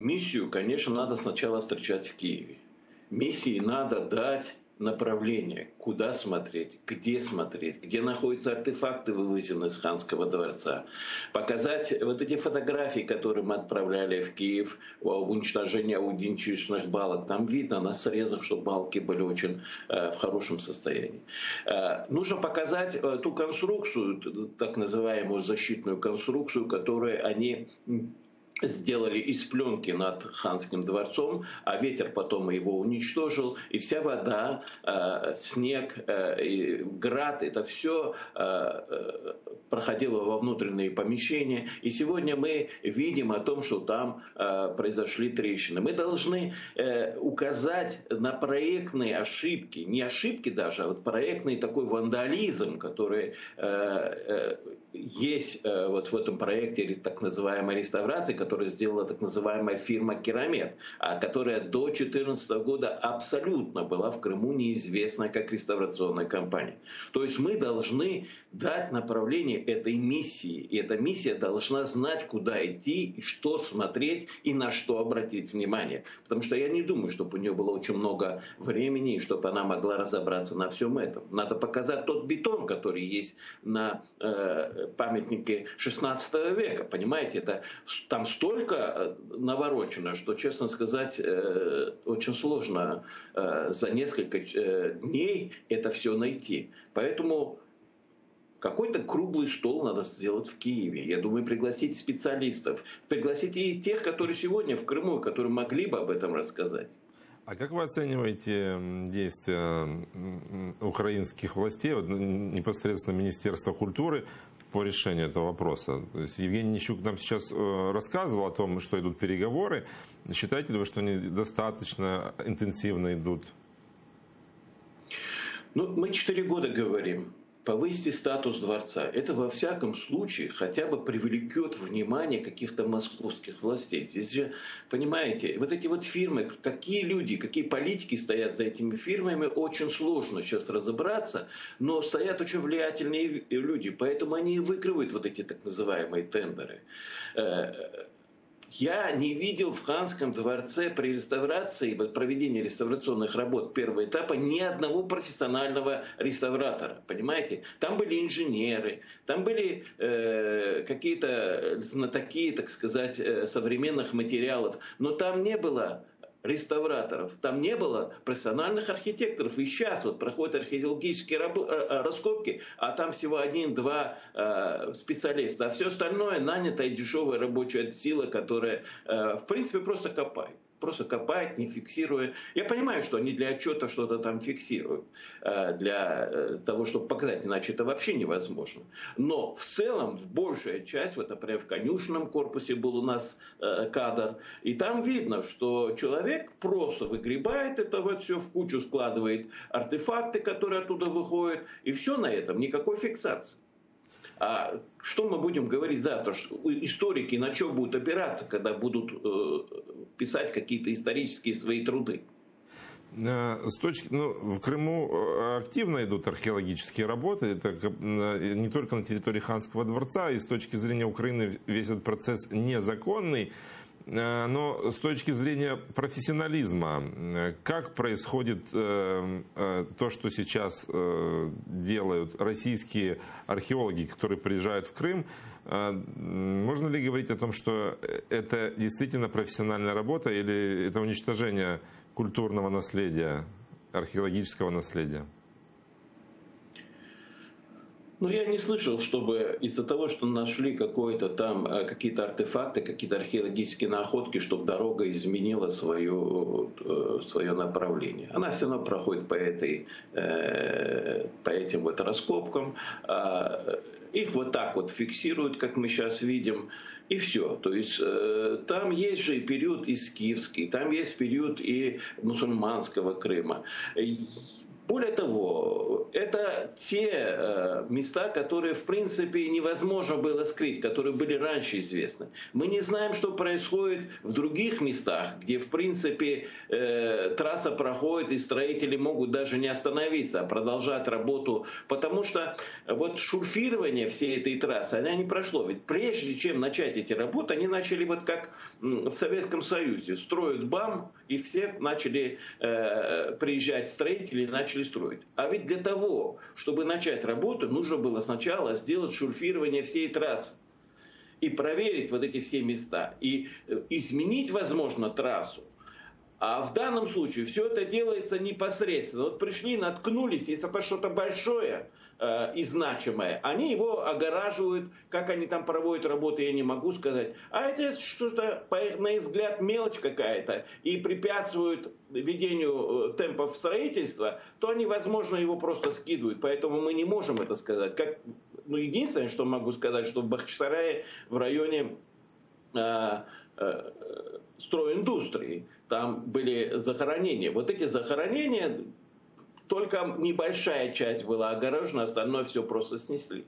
Миссию, конечно, надо сначала встречать в Киеве. Миссии надо дать направление, куда смотреть, где смотреть, где находятся артефакты, вывезенные из ханского дворца. Показать вот эти фотографии, которые мы отправляли в Киев, уничтожение аудентичных балок. Там видно на срезах, что балки были очень э, в хорошем состоянии. Э, нужно показать э, ту конструкцию, так называемую защитную конструкцию, которую они сделали из пленки над ханским дворцом, а ветер потом его уничтожил, и вся вода, э, снег, э, град, это все э, проходило во внутренние помещения. И сегодня мы видим о том, что там произошли трещины. Мы должны указать на проектные ошибки, не ошибки даже, а вот проектный такой вандализм, который есть вот в этом проекте так называемой реставрации, которую сделала так называемая фирма Керамет, а которая до 2014 года абсолютно была в Крыму неизвестна как реставрационная компания. То есть мы должны дать направление этой миссии. И эта миссия должна знать, куда идти, и что смотреть, и на что обратить внимание. Потому что я не думаю, чтобы у нее было очень много времени, и чтобы она могла разобраться на всем этом. Надо показать тот бетон, который есть на э, памятнике 16 века. Понимаете, это там столько э, наворочено, что, честно сказать, э, очень сложно э, за несколько дней это все найти. Поэтому какой-то круглый стол надо сделать в Киеве. Я думаю, пригласить специалистов. Пригласить и тех, которые сегодня в Крыму, которые могли бы об этом рассказать. А как вы оцениваете действия украинских властей, вот, непосредственно Министерства культуры, по решению этого вопроса? То есть Евгений Нищук нам сейчас э, рассказывал о том, что идут переговоры. Считаете ли вы, что они достаточно интенсивно идут? Ну, мы четыре года говорим повысьте статус дворца. Это во всяком случае хотя бы привлекет внимание каких-то московских властей. Здесь же, понимаете, вот эти вот фирмы, какие люди, какие политики стоят за этими фирмами, очень сложно сейчас разобраться, но стоят очень влиятельные люди, поэтому они и выигрывают вот эти так называемые тендеры. Я не видел в Ханском дворце при реставрации, вот проведении реставрационных работ первого этапа ни одного профессионального реставратора. Понимаете? Там были инженеры, там были э, какие-то знатоки, так сказать, э, современных материалов, но там не было реставраторов. Там не было профессиональных архитекторов. И сейчас вот проходят археологические э, э, раскопки, а там всего один-два э, специалиста. А все остальное нанятая дешевая рабочая сила, которая в принципе просто копает просто копать, не фиксируя. Я понимаю, что они для отчета что-то там фиксируют, э, для э, того, чтобы показать, иначе это вообще невозможно. Но в целом, в большая часть, вот, например, в конюшенном корпусе был у нас э, кадр, и там видно, что человек просто выгребает это вот все в кучу, складывает артефакты, которые оттуда выходят, и все на этом, никакой фиксации. А что мы будем говорить завтра? Историки на что будут опираться, когда будут э, писать какие-то исторические свои труды? Э, с точки, ну, в Крыму э, активно идут археологические работы, это не только на территории Ханского дворца, и с точки зрения Украины весь этот процесс незаконный. Э, но с точки зрения профессионализма, э, как происходит э, то, что сейчас делают российские археологи, которые приезжают в Крым, можно ли говорить о том, что это действительно профессиональная работа или это уничтожение культурного наследия, археологического наследия? Ну, я не слышал, чтобы из-за того, что нашли какое-то там, э, какие-то артефакты, какие-то археологические находки, чтобы дорога изменила свое, э, свое направление. Она все равно проходит по, этой, э, по этим вот раскопкам. А, их вот так вот фиксируют, как мы сейчас видим, и все. То есть там есть же и период и скифский, там есть период и мусульманского Крыма Более того, это те э, места, которые в принципе невозможно было скрыть, которые были раньше известны. Мы не знаем, что происходит в других местах, где в принципе э, трасса проходит и строители могут даже не остановиться, а продолжать работу, потому что вот шурфирование всей этой трассы, она не прошло. Ведь прежде чем начать эти работы, они начали вот как в Советском Союзе, строят БАМ, и все начали э, приезжать строители и начали строить. А ведь для того, чтобы начать работу, нужно было сначала сделать шурфирование всей трассы и проверить вот эти все места, и э, изменить, возможно, трассу. А в данном случае все это делается непосредственно. Вот пришли, наткнулись, если это что-то большое, Э, и значимое, они его огораживают, как они там проводят работу, я не могу сказать. А это что-то, на их взгляд, мелочь какая-то, и препятствуют ведению э, темпов строительства, то они, возможно, его просто скидывают. Поэтому мы не можем это сказать. Как, ну, единственное, что могу сказать, что в Бахчисарае, в районе э, э, стройиндустрии, там были захоронения. Вот эти захоронения только небольшая часть была огорожена, остальное все просто снесли.